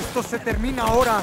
Esto se termina ahora.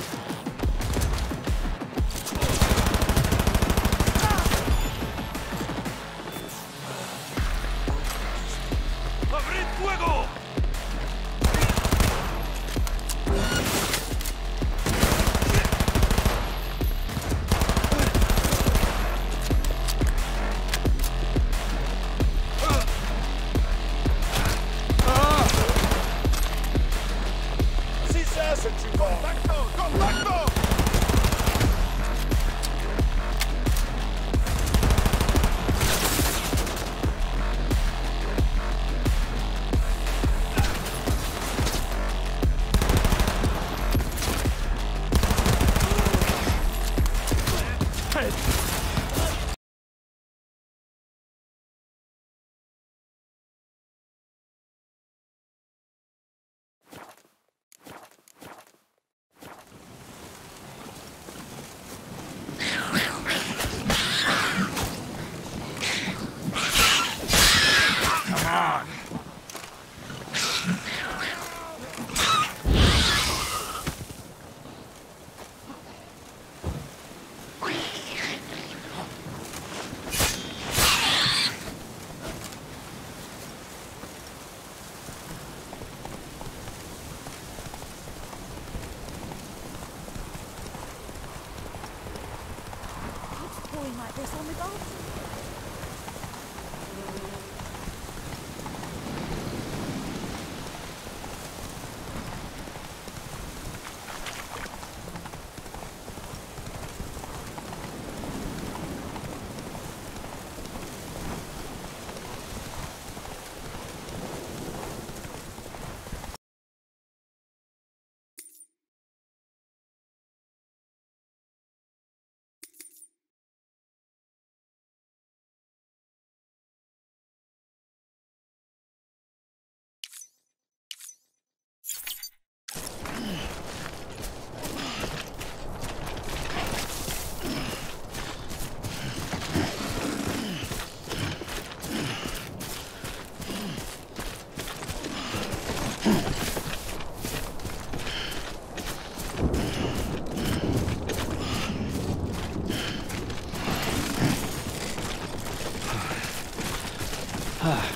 we might this on the golf. Ah.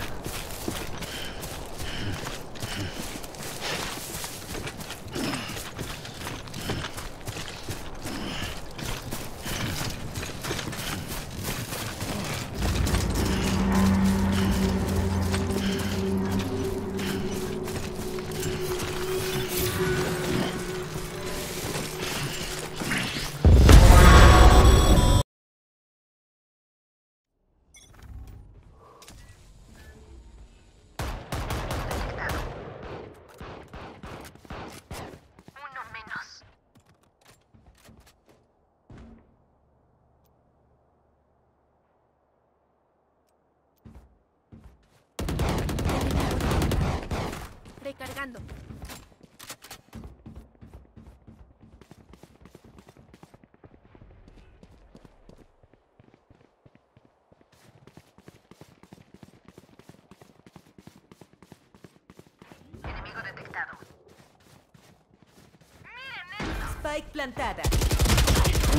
Spike plantada.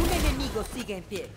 Un enemigo sigue en pie.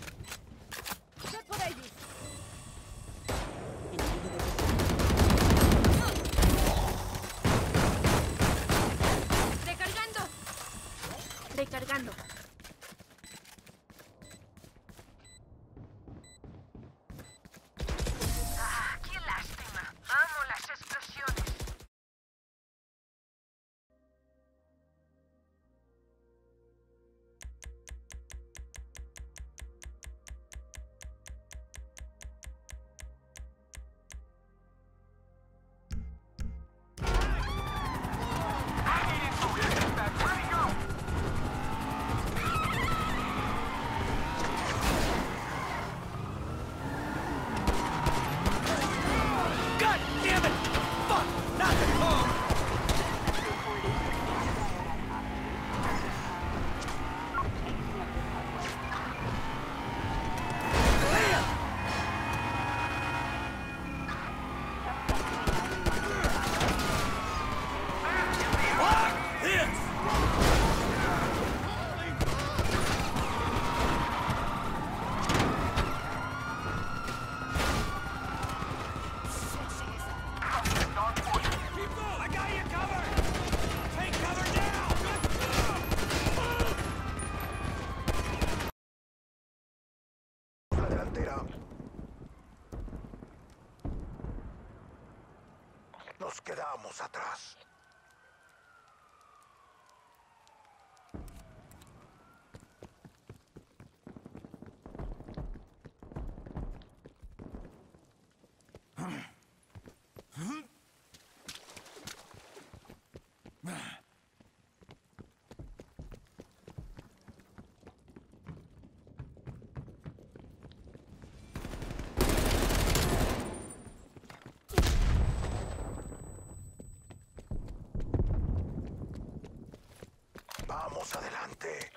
Adelante.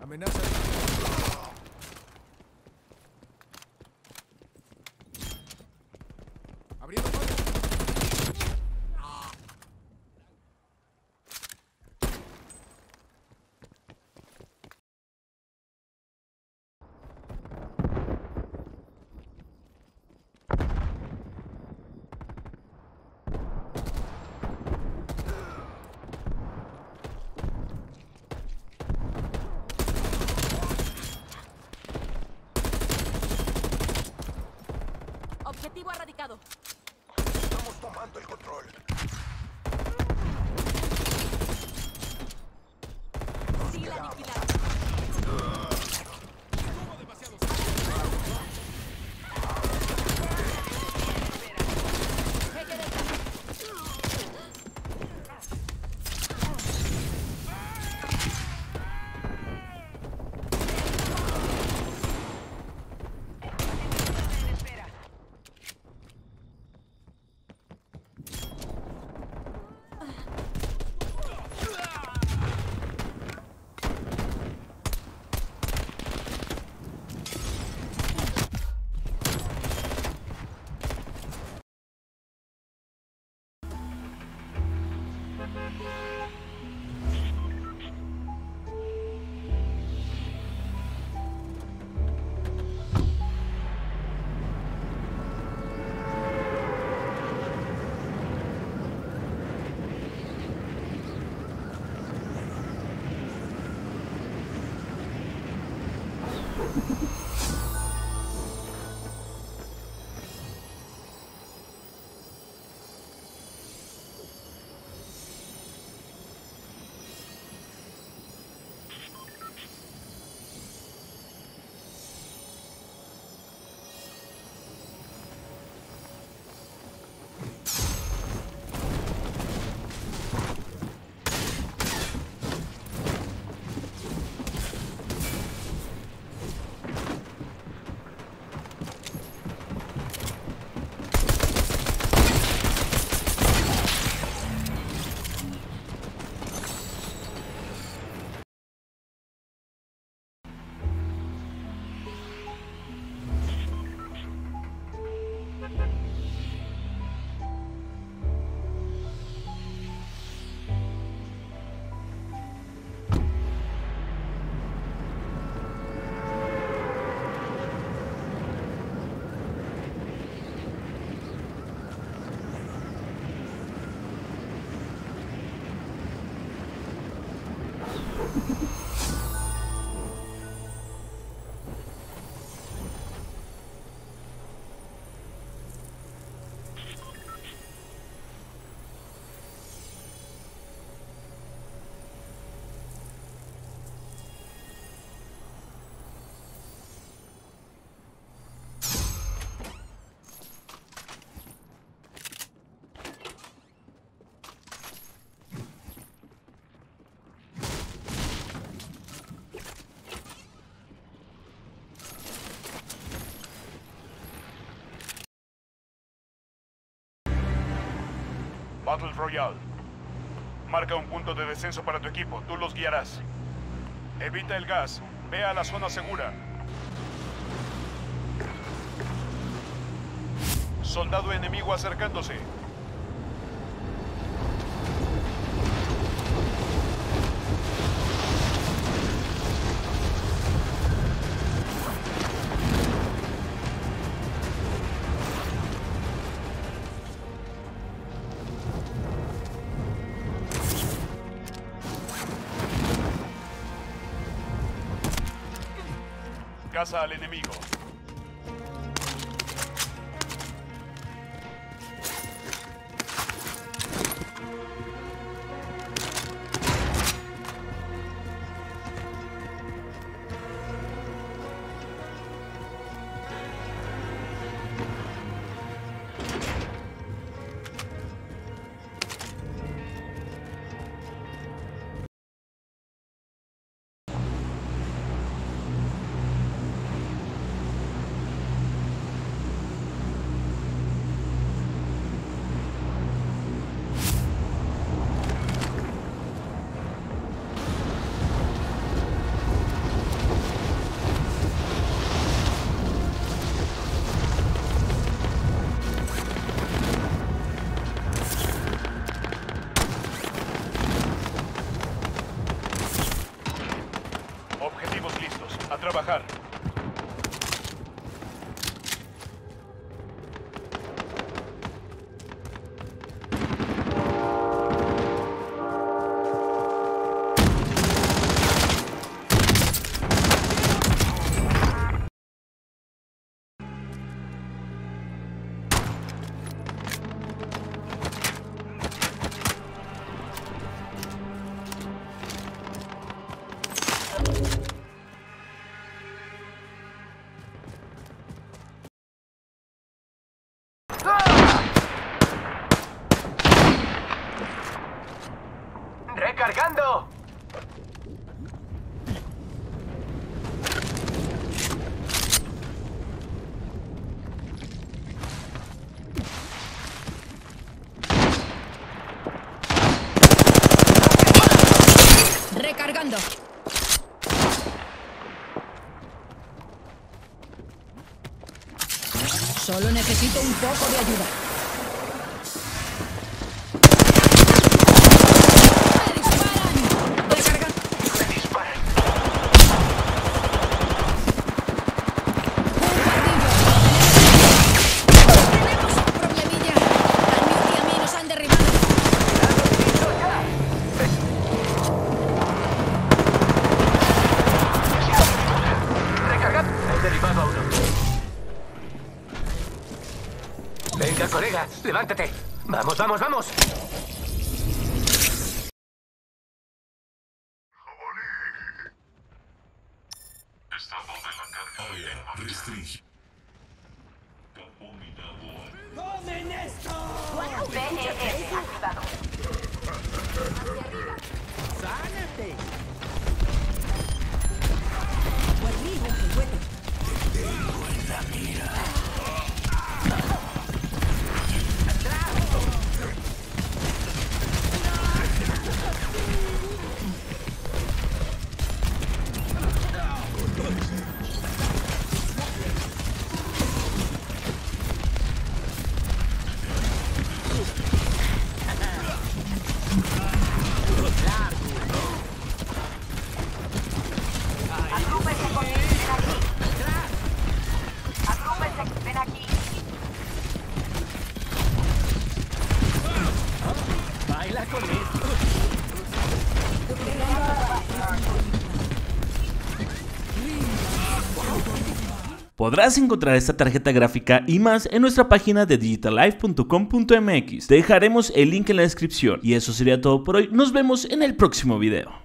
Amenaza. Battle Royale. Marca un punto de descenso para tu equipo. Tú los guiarás. Evita el gas. Ve a la zona segura. Soldado enemigo acercándose. Caza al enemigo. Trabajar. Solo necesito un poco de ayuda. Colega, levántate. Vamos, vamos, vamos. Podrás encontrar esta tarjeta gráfica y más en nuestra página de digitalife.com.mx. Dejaremos el link en la descripción. Y eso sería todo por hoy. Nos vemos en el próximo video.